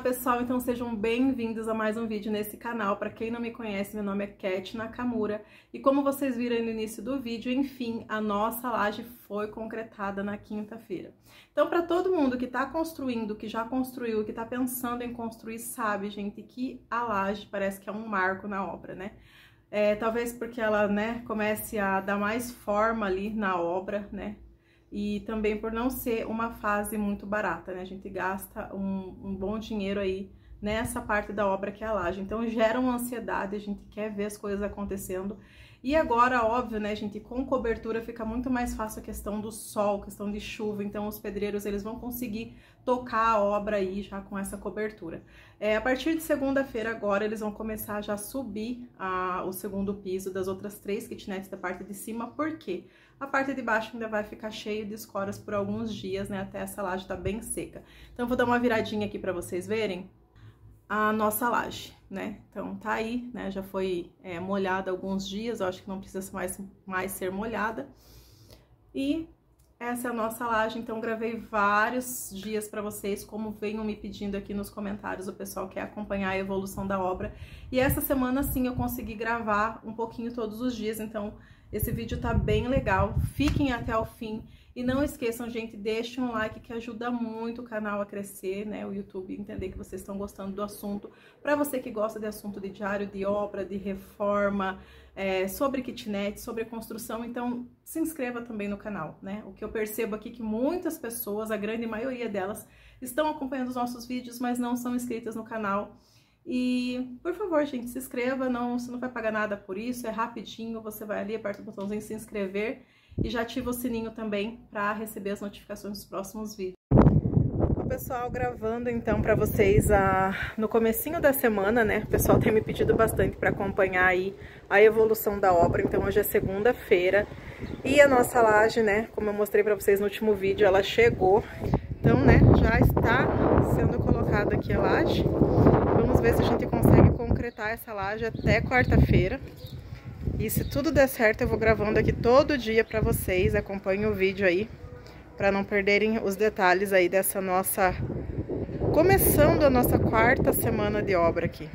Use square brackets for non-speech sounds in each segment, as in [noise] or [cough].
pessoal, então sejam bem-vindos a mais um vídeo nesse canal. Para quem não me conhece, meu nome é Cat Nakamura e como vocês viram no início do vídeo, enfim, a nossa laje foi concretada na quinta-feira. Então, para todo mundo que está construindo, que já construiu, que está pensando em construir, sabe, gente, que a laje parece que é um marco na obra, né? É, talvez porque ela, né, comece a dar mais forma ali na obra, né? E também por não ser uma fase muito barata, né? A gente gasta um, um bom dinheiro aí nessa parte da obra que é a laje. Então gera uma ansiedade, a gente quer ver as coisas acontecendo. E agora, óbvio, né, gente, com cobertura fica muito mais fácil a questão do sol, questão de chuva, então os pedreiros eles vão conseguir tocar a obra aí já com essa cobertura. É, a partir de segunda-feira agora eles vão começar já a subir a, o segundo piso das outras três kitnets da parte de cima, por quê? A parte de baixo ainda vai ficar cheia de escoras por alguns dias, né, até essa laje tá bem seca. Então vou dar uma viradinha aqui para vocês verem a nossa laje, né? Então tá aí, né? Já foi é, molhada alguns dias, eu acho que não precisa mais, mais ser molhada. E essa é a nossa laje, então gravei vários dias para vocês, como venham me pedindo aqui nos comentários, o pessoal quer acompanhar a evolução da obra. E essa semana sim eu consegui gravar um pouquinho todos os dias, então esse vídeo tá bem legal, fiquem até o fim. E não esqueçam, gente, deixem um like que ajuda muito o canal a crescer, né? O YouTube entender que vocês estão gostando do assunto. Para você que gosta de assunto de diário, de obra, de reforma, é, sobre kitnet, sobre construção, então se inscreva também no canal, né? O que eu percebo aqui é que muitas pessoas, a grande maioria delas, estão acompanhando os nossos vídeos, mas não são inscritas no canal. E, por favor, gente, se inscreva, não, você não vai pagar nada por isso, é rapidinho, você vai ali, aperta o botãozinho se inscrever e já ativa o sininho também para receber as notificações dos próximos vídeos. O pessoal gravando então para vocês a, no comecinho da semana, né? O pessoal tem me pedido bastante para acompanhar aí a evolução da obra, então hoje é segunda-feira e a nossa laje, né? Como eu mostrei para vocês no último vídeo, ela chegou. Então, né, já está sendo colocada aqui a laje. Vamos ver se a gente consegue concretar essa laje até quarta-feira. E se tudo der certo, eu vou gravando aqui todo dia para vocês. Acompanhem o vídeo aí, para não perderem os detalhes aí dessa nossa... Começando a nossa quarta semana de obra aqui.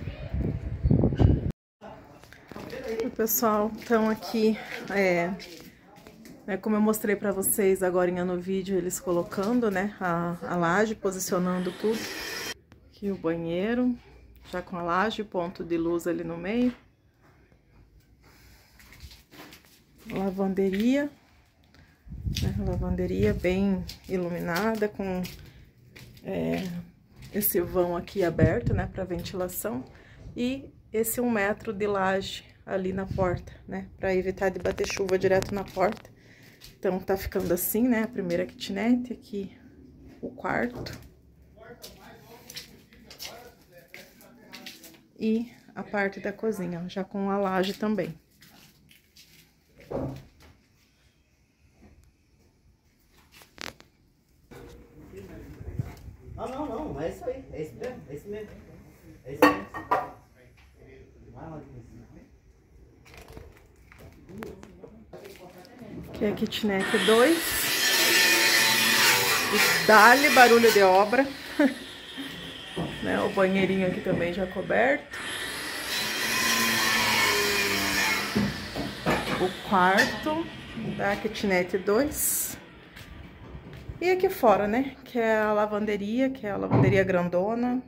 O pessoal, então aqui, é, né, como eu mostrei para vocês agora no vídeo, eles colocando, né, a, a laje, posicionando tudo. Aqui o banheiro, já com a laje, ponto de luz ali no meio. lavanderia, né? lavanderia bem iluminada com é, esse vão aqui aberto, né, para ventilação e esse um metro de laje ali na porta, né, para evitar de bater chuva direto na porta. Então tá ficando assim, né, a primeira kitnet aqui, o quarto. E a parte da cozinha, já com a laje também. Não, não, não, é isso aí, é isso mesmo, é isso mesmo. É isso mesmo. Aqui é a kitnet 2. E dá-lhe barulho de obra. [laughs] né, o banheirinho aqui também já coberto. o quarto da kitnet 2. E aqui fora, né, que é a lavanderia, que é a lavanderia grandona.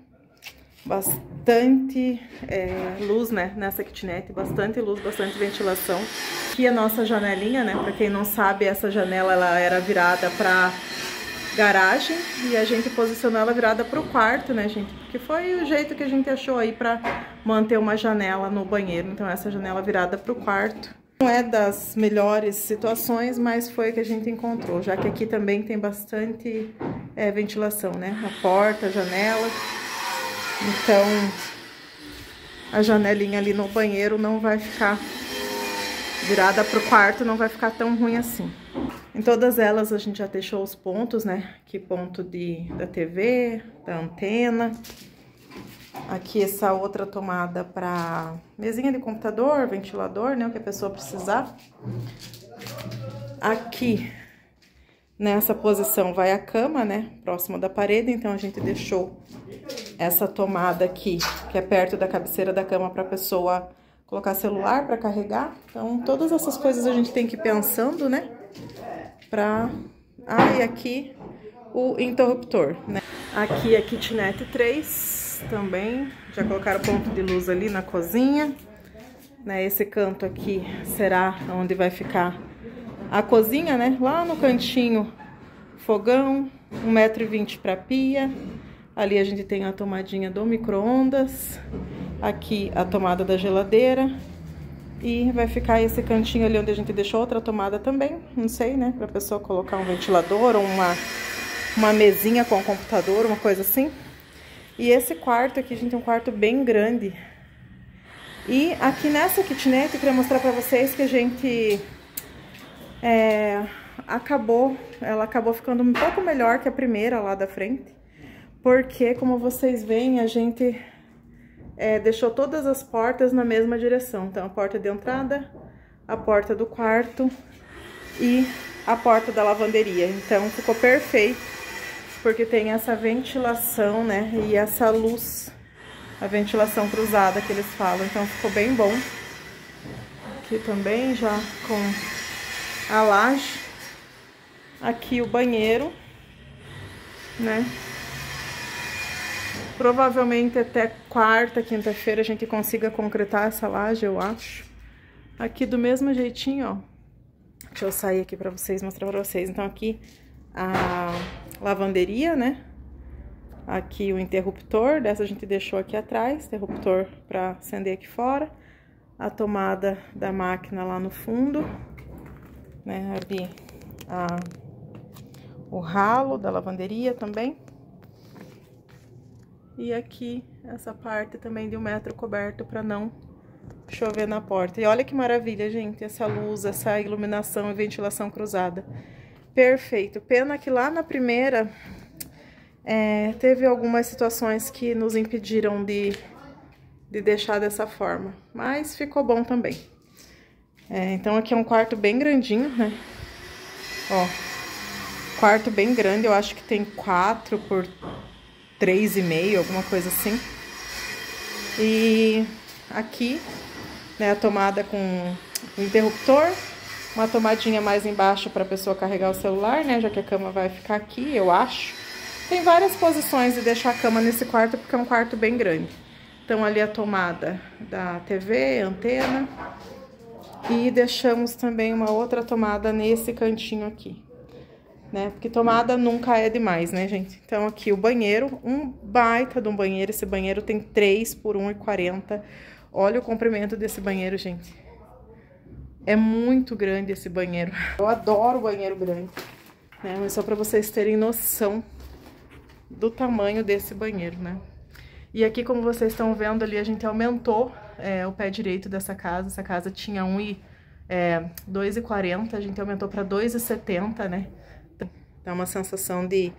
Bastante é, luz, né, nessa kitnet, bastante luz, bastante ventilação. Aqui a nossa janelinha, né, pra quem não sabe, essa janela ela era virada pra garagem e a gente posicionou ela virada pro quarto, né, gente? Porque foi o jeito que a gente achou aí pra manter uma janela no banheiro. Então essa janela virada pro quarto. Não é das melhores situações, mas foi que a gente encontrou, já que aqui também tem bastante é, ventilação, né? A porta, a janela. Então, a janelinha ali no banheiro não vai ficar virada para o quarto, não vai ficar tão ruim assim. Em todas elas a gente já deixou os pontos, né? Que ponto de, da TV, da antena, Aqui essa outra tomada para mesinha de computador, ventilador, né, o que a pessoa precisar. Aqui, nessa posição, vai a cama, né, próximo da parede, então a gente deixou essa tomada aqui, que é perto da cabeceira da cama para pessoa colocar celular para carregar. Então, todas essas coisas a gente tem que ir pensando, né? Pra... Ah, e aqui o interruptor, né? Aqui a kitnet 3 também. Já colocaram ponto de luz ali na cozinha. Né? Esse canto aqui será onde vai ficar a cozinha, né? Lá no cantinho, fogão, 1,20m para pia. Ali a gente tem a tomadinha do micro-ondas. Aqui a tomada da geladeira. E vai ficar esse cantinho ali onde a gente deixou outra tomada também. Não sei, né? Pra pessoa colocar um ventilador ou uma, uma mesinha com um computador, uma coisa assim. E esse quarto aqui, gente tem um quarto bem grande. E aqui nessa kitnet, eu queria mostrar pra vocês que a gente é, acabou, ela acabou ficando um pouco melhor que a primeira lá da frente, porque como vocês veem, a gente é, deixou todas as portas na mesma direção. Então, a porta de entrada, a porta do quarto e a porta da lavanderia. Então, ficou perfeito, porque tem essa ventilação, né, e essa luz, a ventilação cruzada que eles falam. Então, ficou bem bom. Aqui também já com a laje. Aqui o banheiro, né? Provavelmente até quarta, quinta-feira a gente consiga concretar essa laje, eu acho. Aqui do mesmo jeitinho, ó. Deixa eu sair aqui pra vocês, mostrar pra vocês. Então aqui a lavanderia, né? Aqui o interruptor, dessa a gente deixou aqui atrás, interruptor pra acender aqui fora. A tomada da máquina lá no fundo né? Ali a, o ralo da lavanderia também. E aqui essa parte também de um metro coberto para não chover na porta. E olha que maravilha, gente, essa luz, essa iluminação e ventilação cruzada. Perfeito. Pena que lá na primeira é, teve algumas situações que nos impediram de, de deixar dessa forma. Mas ficou bom também. É, então aqui é um quarto bem grandinho, né? Ó, quarto bem grande, eu acho que tem quatro por três e meio, alguma coisa assim. E aqui, né, a tomada com o interruptor, uma tomadinha mais embaixo para a pessoa carregar o celular, né, já que a cama vai ficar aqui, eu acho. Tem várias posições de deixar a cama nesse quarto, porque é um quarto bem grande. Então, ali a tomada da TV, antena, e deixamos também uma outra tomada nesse cantinho aqui, né? Porque tomada nunca é demais, né, gente? Então, aqui o banheiro, um baita de um banheiro. Esse banheiro tem 3 por 1,40. Olha o comprimento desse banheiro, gente. É muito grande esse banheiro. Eu adoro banheiro grande, né? Mas só para vocês terem noção do tamanho desse banheiro, né? E aqui, como vocês estão vendo ali, a gente aumentou é, o pé direito dessa casa. Essa casa tinha 1,2,40, é, 2,40, a gente aumentou para 2,70, né? Dá uma sensação de,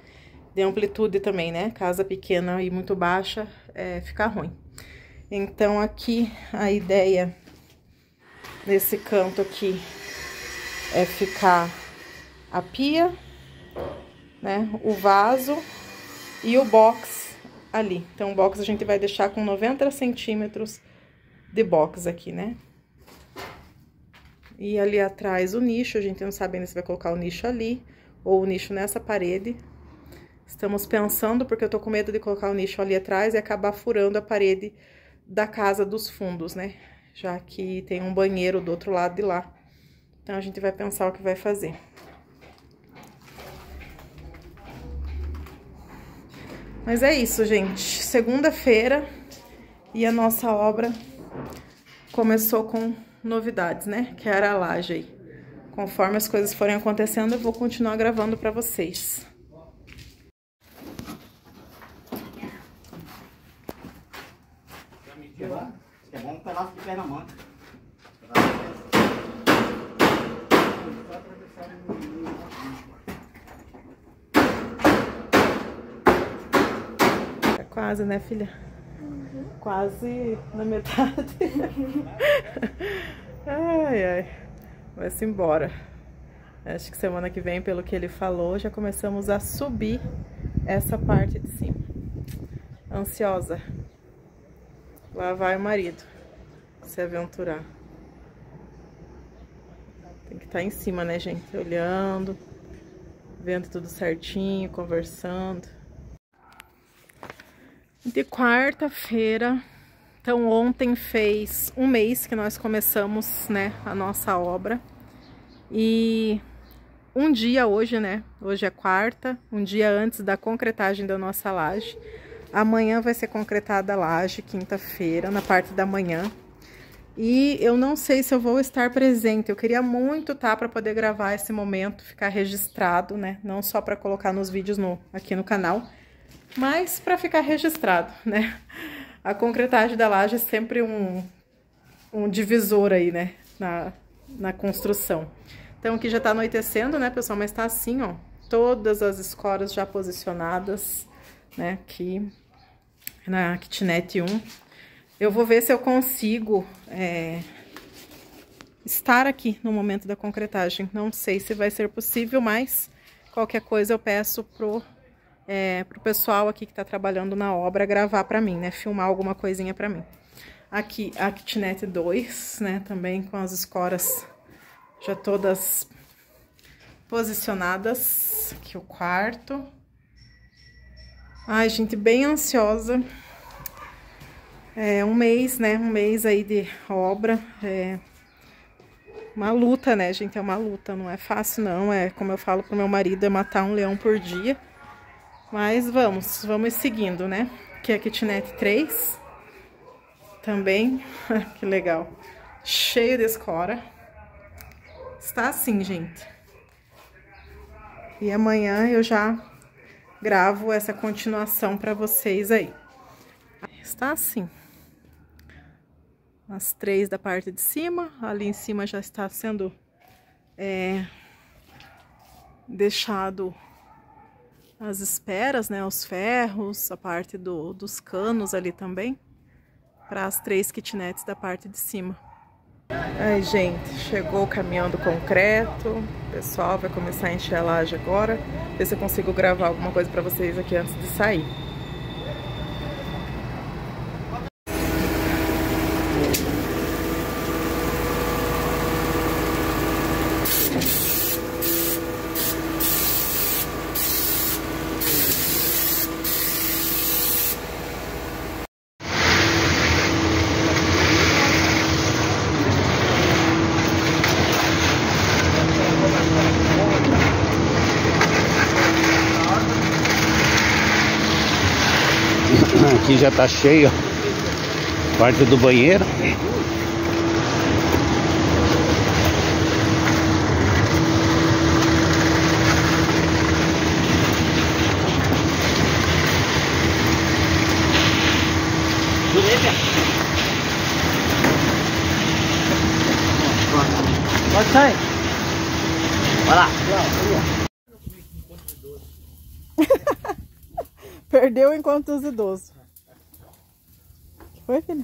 de amplitude também, né? Casa pequena e muito baixa, é, fica ruim. Então, aqui a ideia nesse canto aqui é ficar a pia, né? O vaso e o box ali. Então, o box a gente vai deixar com 90 centímetros de box aqui, né? E ali atrás o nicho, a gente não sabe ainda se vai colocar o nicho ali ou o nicho nessa parede. Estamos pensando, porque eu tô com medo de colocar o nicho ali atrás e acabar furando a parede da casa dos fundos, né? Já que tem um banheiro do outro lado de lá. Então, a gente vai pensar o que vai fazer. Mas é isso, gente. Segunda-feira e a nossa obra começou com novidades, né? Que era a laje aí. Conforme as coisas forem acontecendo, eu vou continuar gravando pra vocês. É bom um pedaço de perna manta. É quase, né, filha? quase na metade. [laughs] ai, ai. Vai-se embora. Acho que semana que vem, pelo que ele falou, já começamos a subir essa parte de cima. ansiosa. Lá vai o marido se aventurar. Tem que estar tá em cima, né, gente? Olhando, vendo tudo certinho, conversando. De quarta-feira, então ontem fez um mês que nós começamos, né, a nossa obra. E um dia hoje, né? Hoje é quarta, um dia antes da concretagem da nossa laje. Amanhã vai ser concretada a laje, quinta-feira, na parte da manhã. E eu não sei se eu vou estar presente. Eu queria muito tá para poder gravar esse momento, ficar registrado, né? Não só para colocar nos vídeos no, aqui no canal, mas para ficar registrado, né? A concretagem da laje é sempre um, um divisor aí, né? Na, na construção. Então aqui já tá anoitecendo, né, pessoal? Mas tá assim, ó. Todas as escoras já posicionadas, né? Aqui na kitnet 1. Eu vou ver se eu consigo é, estar aqui no momento da concretagem. Não sei se vai ser possível, mas qualquer coisa eu peço pro, é, pro pessoal aqui que tá trabalhando na obra gravar pra mim, né? Filmar alguma coisinha pra mim. Aqui a kitnet 2, né? Também com as escoras já todas posicionadas. Aqui o quarto. Ai, gente, bem ansiosa é um mês, né? Um mês aí de obra. É uma luta, né, gente? É uma luta, não é fácil, não. É, como eu falo pro meu marido, é matar um leão por dia. Mas vamos, vamos seguindo, né? Aqui é a kitnet 3. Também, [laughs] que legal. Cheio de escora. Está assim, gente. E amanhã eu já gravo essa continuação para vocês aí. Está assim as três da parte de cima. Ali em cima já está sendo é, deixado as esperas, né? Os ferros, a parte do, dos canos ali também. Para as três kitnets da parte de cima. Ai, gente, chegou o caminhão do concreto. O pessoal vai começar a encher a laje agora. Ver se eu consigo gravar alguma coisa para vocês aqui antes de sair. Aqui já tá cheio, parte do banheiro. Pode sair. Vai lá. [laughs] Perdeu enquanto os idosos. Foi, filha?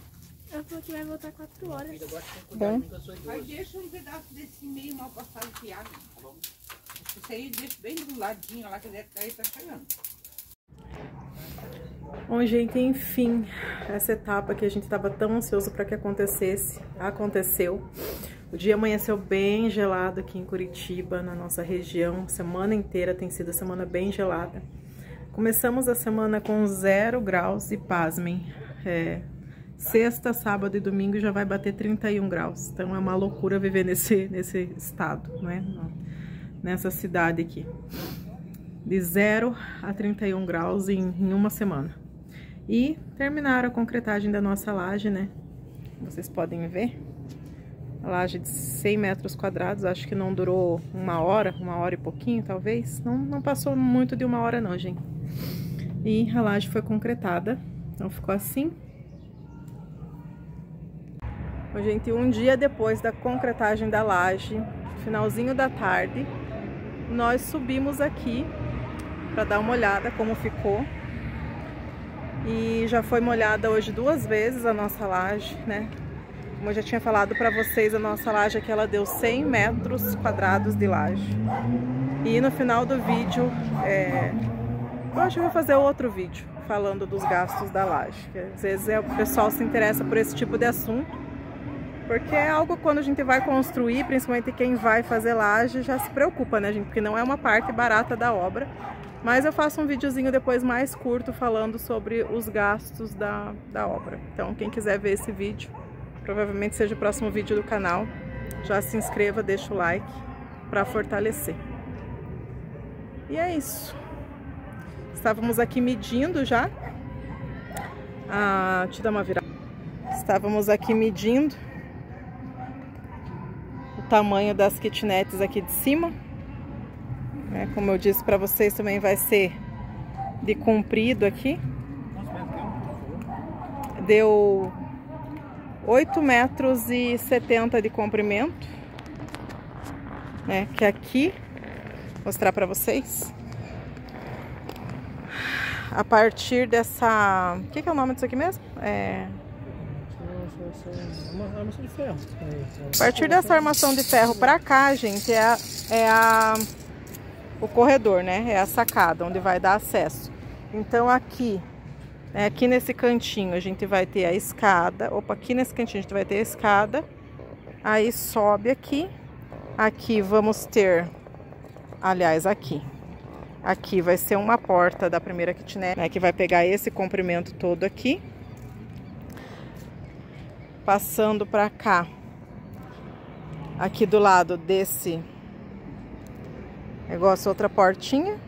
Ela falou que vai voltar 4 horas. É. Mas deixa um pedaço desse meio mal passado fiado. Isso aí deixa bem do ladinho lá que deve cair, tá chegando. Bom, gente, enfim, essa etapa que a gente estava tão ansioso para que acontecesse, aconteceu. O dia amanheceu bem gelado aqui em Curitiba, na nossa região. Semana inteira tem sido semana bem gelada. Começamos a semana com zero graus e pasmem. É, Sexta, sábado e domingo já vai bater 31 graus. Então é uma loucura viver nesse, nesse estado, né? Nessa cidade aqui. De 0 a 31 graus em, em uma semana. E terminaram a concretagem da nossa laje, né? Vocês podem ver. A laje de 100 metros quadrados, acho que não durou uma hora, uma hora e pouquinho, talvez. Não, não passou muito de uma hora não, gente. E a laje foi concretada. Então ficou assim. Gente, um dia depois da concretagem da laje, finalzinho da tarde, nós subimos aqui para dar uma olhada como ficou. E já foi molhada hoje duas vezes a nossa laje, né? Como eu já tinha falado para vocês, a nossa laje aqui ela deu 100 metros quadrados de laje. E no final do vídeo, é... eu acho que eu vou fazer outro vídeo falando dos gastos da laje. Às vezes é, o pessoal se interessa por esse tipo de assunto, porque é algo quando a gente vai construir, principalmente quem vai fazer laje, já se preocupa, né, gente? Porque não é uma parte barata da obra. Mas eu faço um videozinho depois mais curto falando sobre os gastos da, da obra. Então quem quiser ver esse vídeo, provavelmente seja o próximo vídeo do canal, já se inscreva, deixa o like para fortalecer. E é isso. Estávamos aqui medindo já. Ah, te dar uma virada. Estávamos aqui medindo tamanho das kitnets aqui de cima. É, como eu disse para vocês, também vai ser de comprido aqui. Deu 8 metros e 70 de comprimento. Né, que aqui, mostrar para vocês. A partir dessa... O que, que é o nome disso aqui mesmo? É... armação de ferro. A partir dessa armação de ferro para cá, gente, é a, é a o corredor, né? É a sacada onde vai dar acesso. Então aqui, né, aqui nesse cantinho a gente vai ter a escada. Opa, aqui nesse cantinho a gente vai ter a escada. Aí sobe aqui. Aqui vamos ter, aliás, aqui. Aqui vai ser uma porta da primeira kitnet, né, que vai pegar esse comprimento todo aqui. Passando para cá. Aqui do lado desse Negócio outra portinha,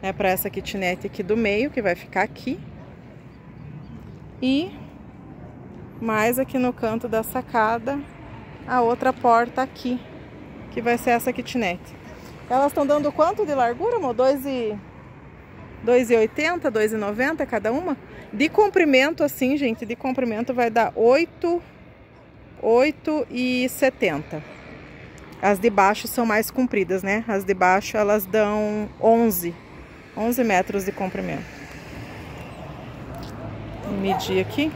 né, para essa kitnet aqui do meio, que vai ficar aqui. E mais aqui no canto da sacada, a outra porta aqui, que vai ser essa kitnet. Elas estão dando quanto de largura, amor? 2,80, 2,90 cada uma? De comprimento assim, gente, de comprimento vai dar 8, 8,70. As de baixo são mais compridas, né? As de baixo elas dão 11, 11 metros de comprimento. Vou medir aqui.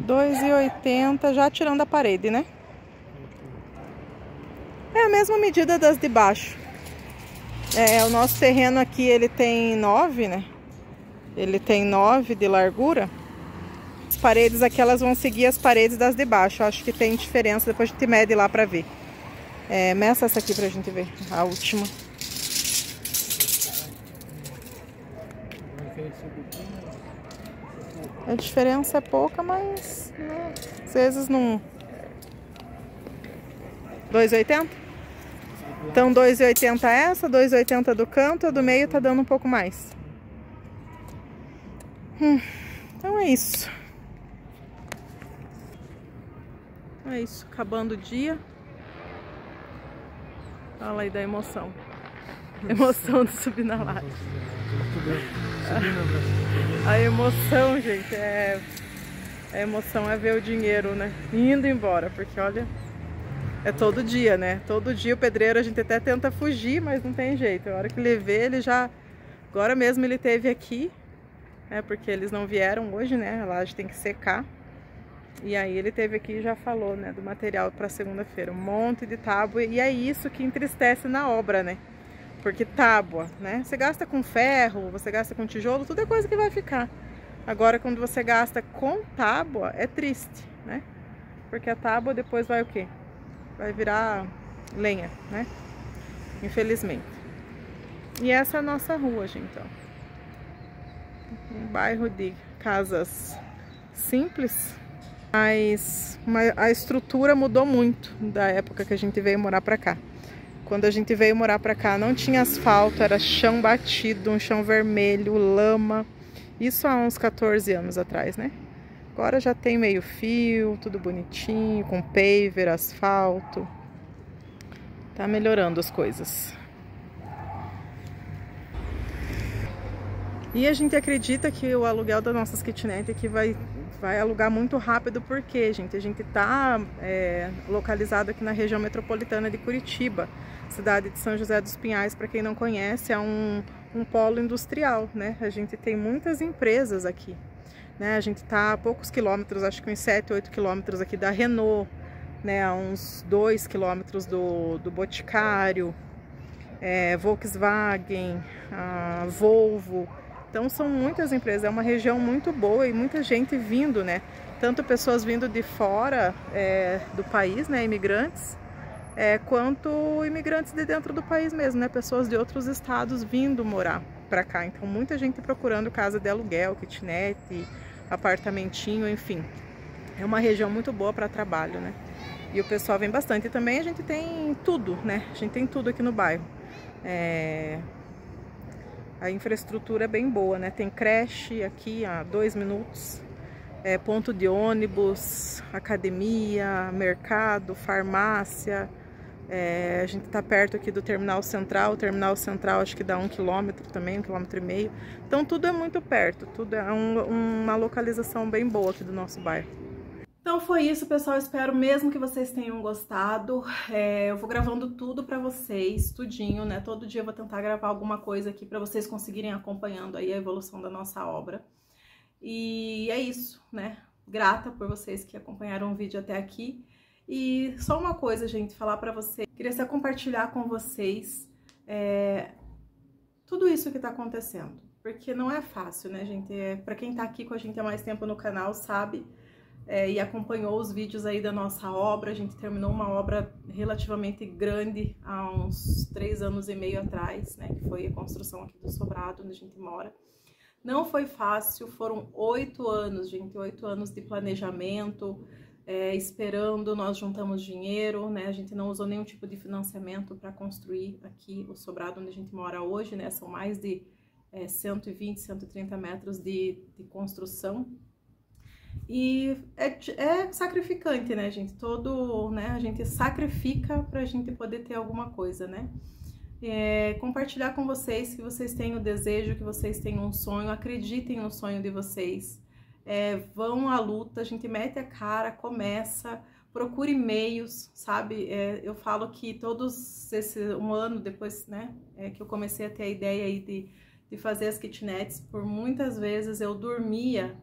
Dois e oitenta, já tirando a parede, né? É a mesma medida das de baixo. É, o nosso terreno aqui, ele tem 9, né? Ele tem 9 de largura. As paredes aqui, elas vão seguir as paredes das de baixo. acho que tem diferença, depois a gente mede lá pra ver. É, meça essa aqui pra gente ver, a última. A diferença é pouca, mas né, às vezes não... 2,80? Então 2,80 essa, 2,80 do canto, a do meio tá dando um pouco mais. Hum, então é isso. É isso, acabando o dia. Fala aí da emoção. Emoção de subir na laje. [laughs] A emoção, gente, é... A emoção é ver o dinheiro, né? Indo embora, porque olha... É todo dia, né? Todo dia o pedreiro a gente até tenta fugir, mas não tem jeito. A hora que ele vê, ele já... Agora mesmo ele teve aqui, né? Porque eles não vieram hoje, né? A laje tem que secar. E aí ele teve aqui e já falou, né? Do material para segunda-feira. Um monte de tábua. E é isso que entristece na obra, né? Porque tábua, né? Você gasta com ferro, você gasta com tijolo, tudo é coisa que vai ficar. Agora, quando você gasta com tábua, é triste, né? Porque a tábua depois vai o quê? vai virar lenha, né? Infelizmente. E essa é a nossa rua, gente, ó. Um bairro de casas simples, mas a estrutura mudou muito da época que a gente veio morar pra cá. Quando a gente veio morar pra cá, não tinha asfalto, era chão batido, um chão vermelho, lama. Isso há uns 14 anos atrás, né? Agora já tem meio fio, tudo bonitinho, com paver, asfalto. Tá melhorando as coisas. E a gente acredita que o aluguel das nossas kitnet aqui vai, vai alugar muito rápido, porque, gente, a gente tá é, localizado aqui na região metropolitana de Curitiba, cidade de São José dos Pinhais, para quem não conhece, é um, um polo industrial, né? A gente tem muitas empresas aqui. né? A gente tá a poucos quilômetros, acho que uns 7, 8 quilômetros aqui da Renault, né? A uns 2 quilômetros do, do Boticário, é, Volkswagen, Volvo. Então são muitas empresas, é uma região muito boa e muita gente vindo, né? Tanto pessoas vindo de fora é, do país, né? Imigrantes, é, quanto imigrantes de dentro do país mesmo, né? Pessoas de outros estados vindo morar para cá. Então muita gente procurando casa de aluguel, kitnet, apartamentinho, enfim. É uma região muito boa para trabalho, né? E o pessoal vem bastante. E também a gente tem tudo, né? A gente tem tudo aqui no bairro. É... A infraestrutura é bem boa, né? Tem creche aqui a dois minutos, é, ponto de ônibus, academia, mercado, farmácia. É, a gente está perto aqui do terminal central, o terminal central acho que dá um quilômetro também, um quilômetro e meio. Então tudo é muito perto, tudo é um, uma localização bem boa aqui do nosso bairro. Então foi isso, pessoal. Espero mesmo que vocês tenham gostado. É, eu vou gravando tudo para vocês, tudinho, né? Todo dia eu vou tentar gravar alguma coisa aqui para vocês conseguirem acompanhando aí a evolução da nossa obra. E é isso, né? Grata por vocês que acompanharam o vídeo até aqui. E só uma coisa, gente, falar para vocês. Queria só compartilhar com vocês é, tudo isso que tá acontecendo. Porque não é fácil, né, gente? É, para quem tá aqui com a gente há mais tempo no canal, sabe é, e acompanhou os vídeos aí da nossa obra. A gente terminou uma obra relativamente grande há uns três anos e meio atrás, né? Que foi a construção aqui do Sobrado, onde a gente mora. Não foi fácil, foram oito anos, gente, oito anos de planejamento, é, esperando, nós juntamos dinheiro, né? A gente não usou nenhum tipo de financiamento para construir aqui o sobrado onde a gente mora hoje, né? São mais de é, 120, 130 metros de, de construção e é, é sacrificante, né, gente? Todo, né, a gente sacrifica pra gente poder ter alguma coisa, né? É, compartilhar com vocês que vocês têm o desejo, que vocês têm um sonho, acreditem no sonho de vocês. É, vão à luta, a gente mete a cara, começa, procure meios, sabe? É, eu falo que todos esse um ano depois, né, é, que eu comecei a ter a ideia aí de, de fazer as kitnets, por muitas vezes eu dormia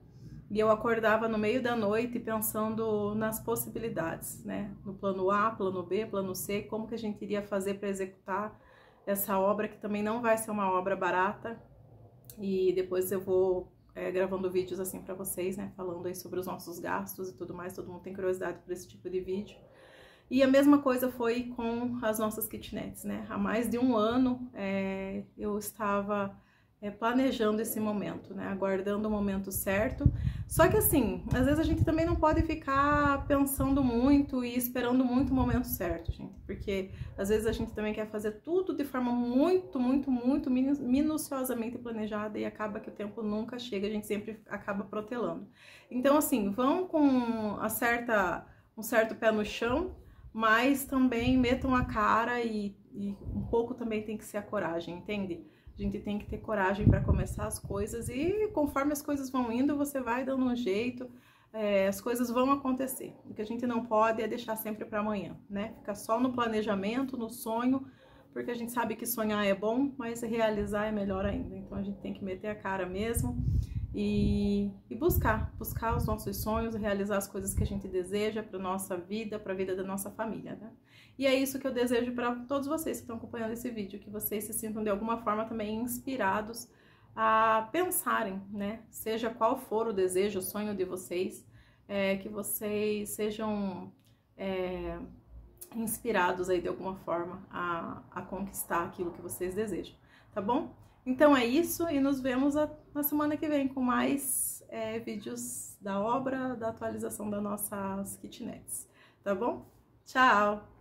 e eu acordava no meio da noite pensando nas possibilidades, né? No plano A, plano B, plano C, como que a gente iria fazer para executar essa obra, que também não vai ser uma obra barata. E depois eu vou é, gravando vídeos assim para vocês, né? Falando aí sobre os nossos gastos e tudo mais. Todo mundo tem curiosidade por esse tipo de vídeo. E a mesma coisa foi com as nossas kitnets, né? Há mais de um ano é, eu estava é, planejando esse momento, né? Aguardando o momento certo. Só que assim, às vezes a gente também não pode ficar pensando muito e esperando muito o momento certo, gente. Porque às vezes a gente também quer fazer tudo de forma muito, muito, muito minuciosamente planejada e acaba que o tempo nunca chega, a gente sempre acaba protelando. Então, assim, vão com certa, um certo pé no chão, mas também metam a cara e, e um pouco também tem que ser a coragem, entende? A gente tem que ter coragem para começar as coisas e conforme as coisas vão indo, você vai dando um jeito, é, as coisas vão acontecer. O que a gente não pode é deixar sempre para amanhã, né? Ficar só no planejamento, no sonho, porque a gente sabe que sonhar é bom, mas realizar é melhor ainda. Então a gente tem que meter a cara mesmo e, e buscar, buscar os nossos sonhos, realizar as coisas que a gente deseja para nossa vida, para a vida da nossa família, né? E é isso que eu desejo para todos vocês que estão acompanhando esse vídeo, que vocês se sintam de alguma forma também inspirados a pensarem, né? Seja qual for o desejo, o sonho de vocês, é, que vocês sejam é, inspirados aí de alguma forma a, a conquistar aquilo que vocês desejam, tá bom? Então é isso e nos vemos a, na semana que vem com mais é, vídeos da obra, da atualização das nossas kitnets, tá bom? Tchau!